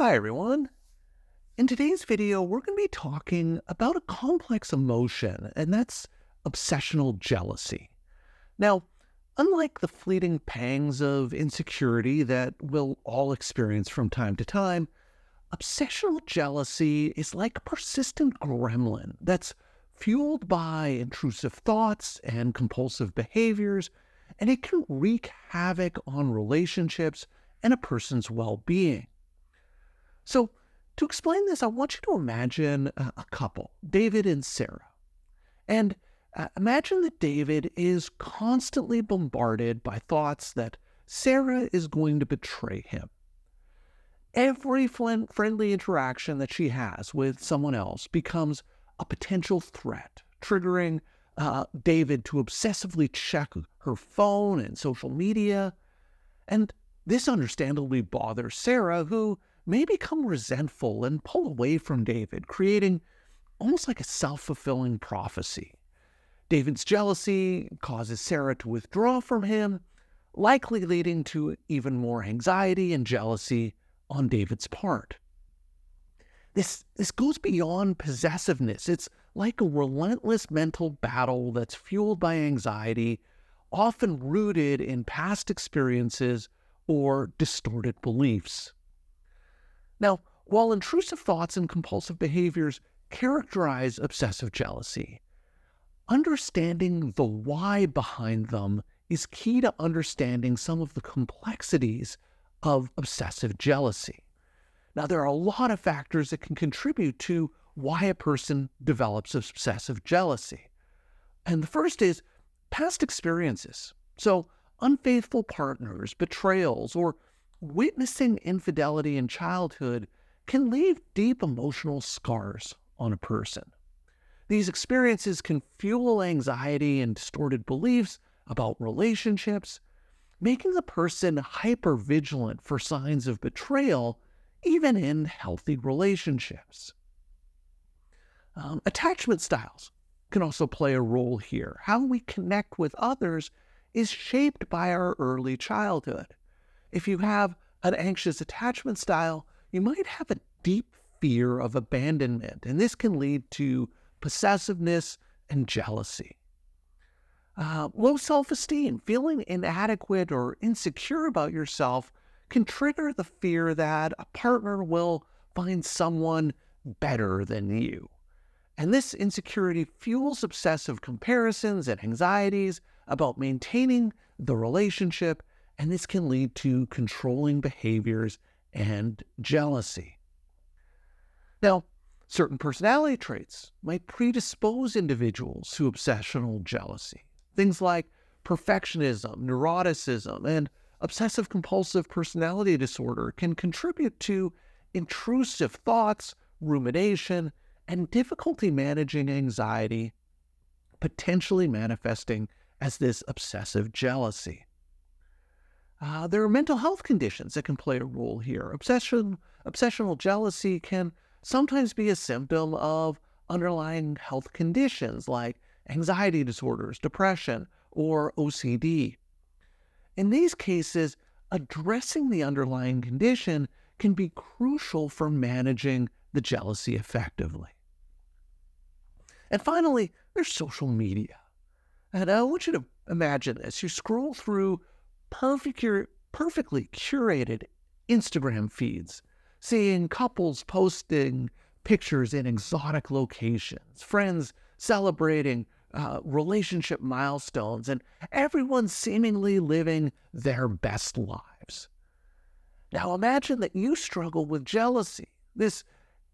Hi everyone. In today's video, we're going to be talking about a complex emotion, and that's obsessional jealousy. Now, unlike the fleeting pangs of insecurity that we'll all experience from time to time, obsessional jealousy is like a persistent gremlin that's fueled by intrusive thoughts and compulsive behaviors, and it can wreak havoc on relationships and a person's well being. So, to explain this, I want you to imagine a, couple, David and Sarah. And uh, imagine that David is constantly bombarded by thoughts that Sarah is going to betray him. Every friendly interaction that she has with someone else becomes a potential threat, triggering uh, David to obsessively check her phone and social media. And this understandably bothers Sarah, who may become resentful and pull away from David, creating almost like a self fulfilling prophecy. David's jealousy causes Sarah to withdraw from him, likely leading to even more anxiety and jealousy on David's part. This, this goes beyond possessiveness. It's like a relentless mental battle that's fueled by anxiety, often rooted in past experiences or distorted beliefs. Now, while intrusive thoughts and compulsive behaviors characterize obsessive jealousy, understanding the why behind them is key to understanding some of the complexities of obsessive jealousy. Now, there are a lot of factors that can contribute to why a person develops obsessive jealousy. And the first is past experiences. So, unfaithful partners, betrayals, or witnessing infidelity in childhood can leave deep emotional scars on a person. These experiences can fuel anxiety and distorted beliefs about relationships, making the person hyper vigilant for signs of betrayal even in healthy relationships. Um, attachment styles can also play a role here. How we connect with others is shaped by our early childhood. If you have an anxious attachment style, you might have a deep fear of abandonment, and this can lead to possessiveness and jealousy. Uh, low self esteem, feeling inadequate or insecure about yourself can trigger the fear that a partner will find someone better than you. And this insecurity fuels obsessive comparisons and anxieties about maintaining the relationship, and this can lead to controlling behaviors and jealousy. Now, certain personality traits might predispose individuals to obsessional jealousy. Things like perfectionism, neuroticism, and obsessive compulsive personality disorder can contribute to intrusive thoughts, rumination, and difficulty managing anxiety, potentially manifesting as this obsessive jealousy. Uh, there are mental health conditions that can play a role here. Obsession, obsessional jealousy can sometimes be a symptom of underlying health conditions like anxiety disorders, depression, or OCD. In these cases, addressing the underlying condition can be crucial for managing the jealousy effectively. And finally, there's social media. And I want you to imagine this. You scroll through perfect, perfectly curated Instagram feeds, seeing couples posting pictures in exotic locations, friends celebrating uh, relationship milestones, and everyone seemingly living their best lives. Now imagine that you struggle with jealousy. This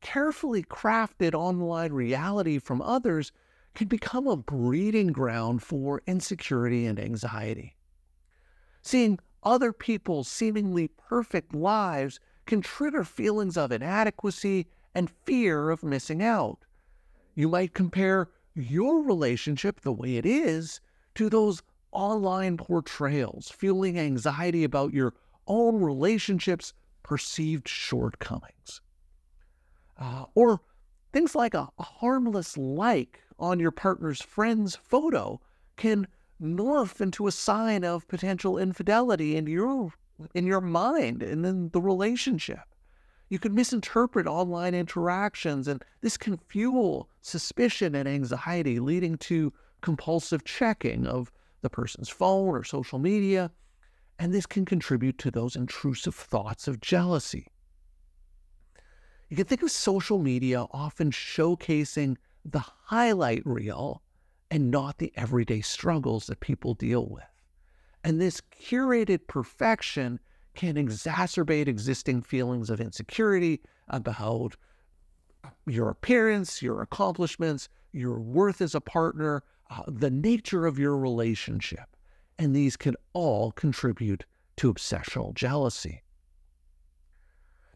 carefully crafted online reality from others can become a breeding ground for insecurity and anxiety. Seeing other people's seemingly perfect lives can trigger feelings of inadequacy and fear of missing out. You might compare your relationship the way it is to those online portrayals, fueling anxiety about your own relationship's perceived shortcomings. Uh, or things like a, a harmless like on your partner's friend's photo can morph into a sign of potential infidelity in your in your mind and in the relationship. You can misinterpret online interactions, and this can fuel suspicion and anxiety, leading to compulsive checking of the person's phone or social media. And this can contribute to those intrusive thoughts of jealousy. You can think of social media often showcasing the highlight reel and not the everyday struggles that people deal with. And this curated perfection can exacerbate existing feelings of insecurity about your appearance, your accomplishments, your worth as a partner, uh, the nature of your relationship. And these can all contribute to obsessional jealousy.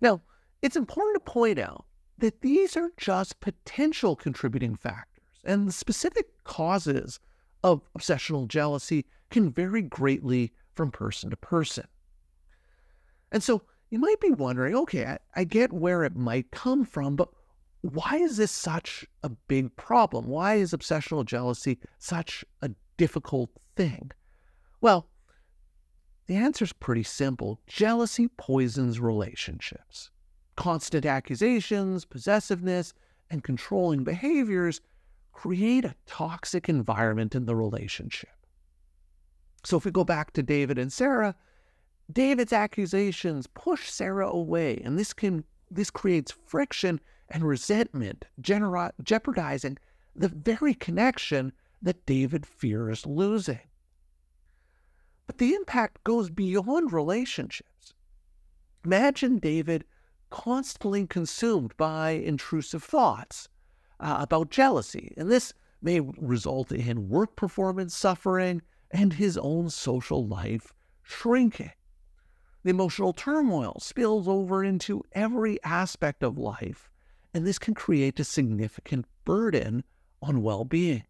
Now, it's important to point out that these are just potential contributing factors, and the specific causes of obsessional jealousy can vary greatly from person to person. And so you might be wondering okay, I, I, get where it might come from, but why is this such a big problem? Why is obsessional jealousy such a difficult thing? Well, the answer is pretty simple jealousy poisons relationships. Constant accusations, possessiveness, and controlling behaviors create a toxic environment in the relationship. So if we go back to David and Sarah, David's accusations push Sarah away, and this can this creates friction and resentment, genera- jeopardizing the very connection that David fears losing. But the impact goes beyond relationships. Imagine David constantly consumed by intrusive thoughts uh, about jealousy, and this may result in work performance suffering and his own social life shrinking. The emotional turmoil spills over into every aspect of life, and this can create a significant burden on well being.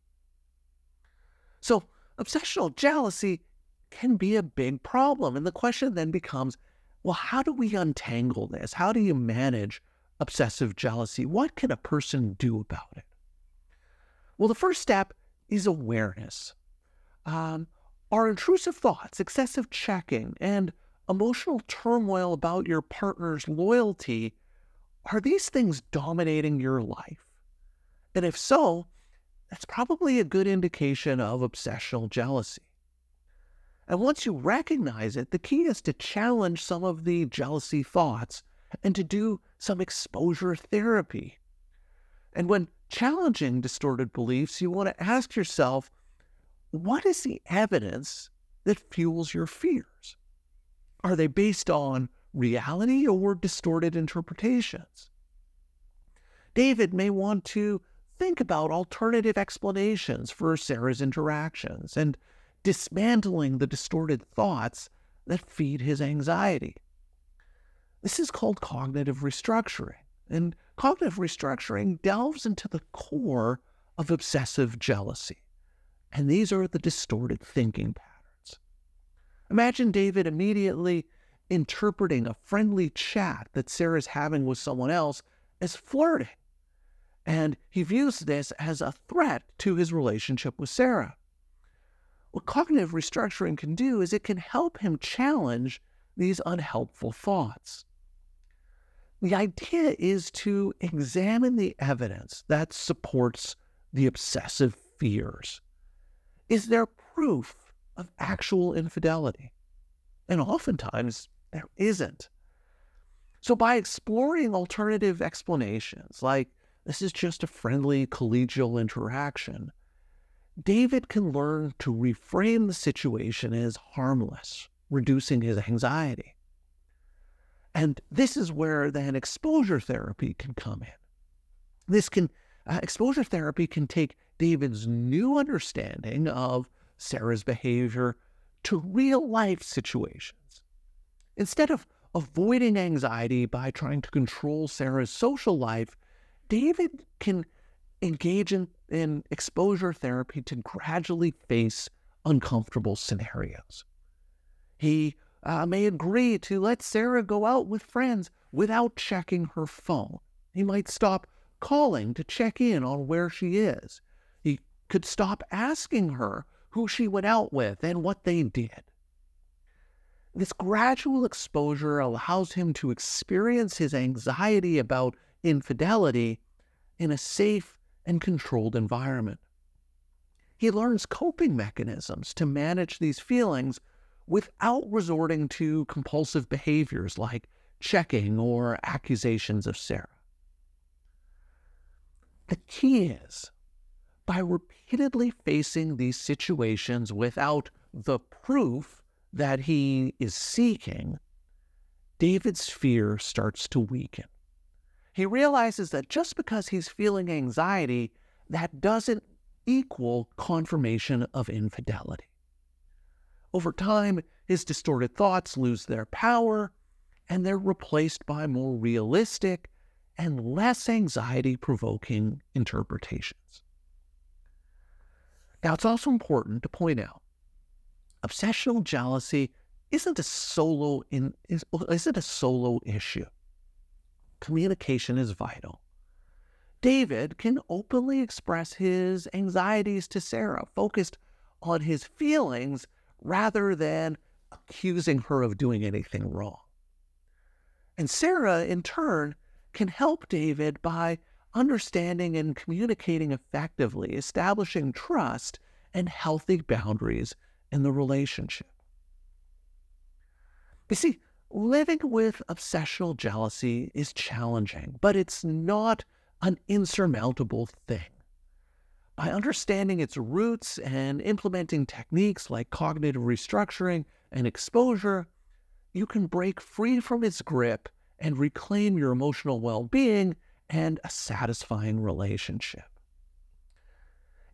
So, obsessional jealousy can be a big problem. And the question then becomes well, how do we untangle this? How do you manage obsessive jealousy? What can a person do about it? Well, the first step is awareness. Um, are intrusive thoughts, excessive checking, and emotional turmoil about your partner's loyalty, are these things dominating your life? And if so, that's probably a good indication of obsessional jealousy. And once you recognize it, the key is to challenge some of the jealousy thoughts and to do some exposure therapy. And when challenging distorted beliefs, you want to ask yourself what is the evidence that fuels your fears? Are they based on reality or distorted interpretations? David may want to think about alternative explanations for Sarah's interactions and dismantling the distorted thoughts that feed his anxiety. This is called cognitive restructuring. And cognitive restructuring delves into the core of obsessive jealousy. And these are the distorted thinking patterns. Imagine David immediately interpreting a friendly chat that Sarah's having with someone else as flirting. And he views this as a threat to his relationship with Sarah. What cognitive restructuring can do is it can help him challenge these unhelpful thoughts. The idea is to examine the evidence that supports the obsessive fears. Is there proof of actual infidelity? And oftentimes, there isn't. So, by exploring alternative explanations, like this is just a friendly collegial interaction, David can learn to reframe the situation as harmless, reducing his anxiety. And this is where then exposure therapy can come in. This can uh, exposure therapy can take David's new understanding of Sarah's behavior to real life situations. Instead of avoiding anxiety by trying to control Sarah's social life, David can engage in, in exposure therapy to gradually face uncomfortable scenarios. He uh, may agree to let Sarah go out with friends without checking her phone. He might stop calling to check in on where she is. He could stop asking her who she went out with and what they did. This gradual exposure allows him to experience his anxiety about infidelity in a safe and controlled environment. He learns coping mechanisms to manage these feelings without resorting to compulsive behaviors like checking or accusations of Sarah. The key is by repeatedly facing these situations without the proof that he is seeking, David's fear starts to weaken. He realizes that just because he's feeling anxiety, that doesn't equal confirmation of infidelity. Over time, his distorted thoughts lose their power and they're replaced by more realistic and less anxiety provoking interpretations. Now, it's also important to point out obsessional jealousy isn't a solo in, is, isn't a solo issue. Communication is vital. David can openly express his anxieties to Sarah, focused on his feelings rather than accusing her of doing anything wrong. And Sarah, in turn, can help David by understanding and communicating effectively, establishing trust and healthy boundaries in the relationship. You see, living with obsessional jealousy is challenging, but it's not an insurmountable thing. By understanding its roots and implementing techniques like cognitive restructuring and exposure, you can break free from its grip and reclaim your emotional well being and a satisfying relationship.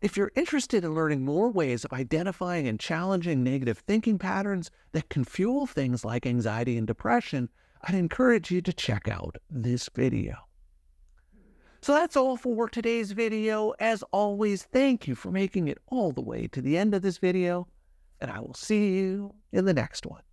If you're interested in learning more ways of identifying and challenging negative thinking patterns that can fuel things like anxiety and depression, I'd encourage you to check out this video. So that's all for today's video. As always, thank you for making it all the way to the end of this video, and I will see you in the next one.